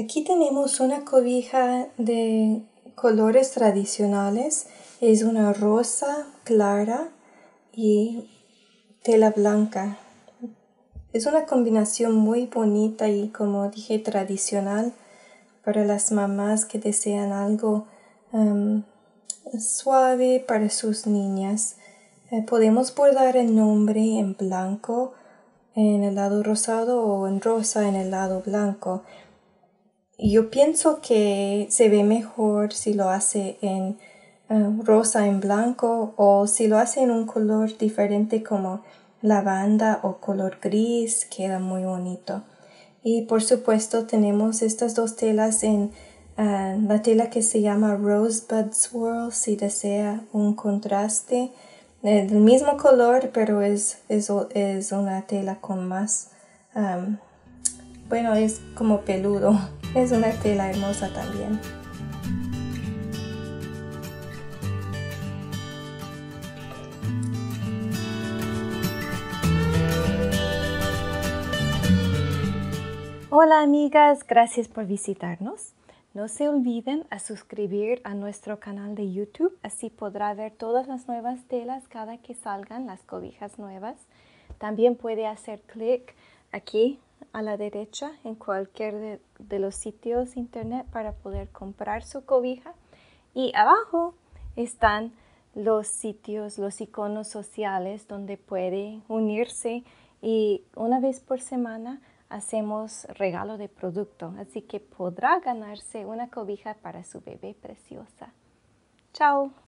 Aquí tenemos una cobija de colores tradicionales. Es una rosa clara y tela blanca. Es una combinación muy bonita y como dije tradicional para las mamás que desean algo um, suave para sus niñas. Eh, podemos bordar el nombre en blanco en el lado rosado o en rosa en el lado blanco. Yo pienso que se ve mejor si lo hace en eh, rosa en blanco o si lo hace en un color diferente como lavanda o color gris queda muy bonito. Y por supuesto tenemos estas dos telas en uh, la tela que se llama Rosebud Swirl si desea un contraste del mismo color pero es, es, es una tela con más um, bueno es como peludo es una tela hermosa también Hola amigas, gracias por visitarnos. No se olviden a suscribir a nuestro canal de YouTube, así podrá ver todas las nuevas telas cada que salgan las cobijas nuevas. También puede hacer clic aquí a la derecha en cualquier de, los sitios internet para poder comprar su cobija. Y abajo están los sitios, los iconos sociales donde puede unirse y una vez por semana hacemos regalo de producto, así que podrá ganarse una cobija para su bebé preciosa. Chao.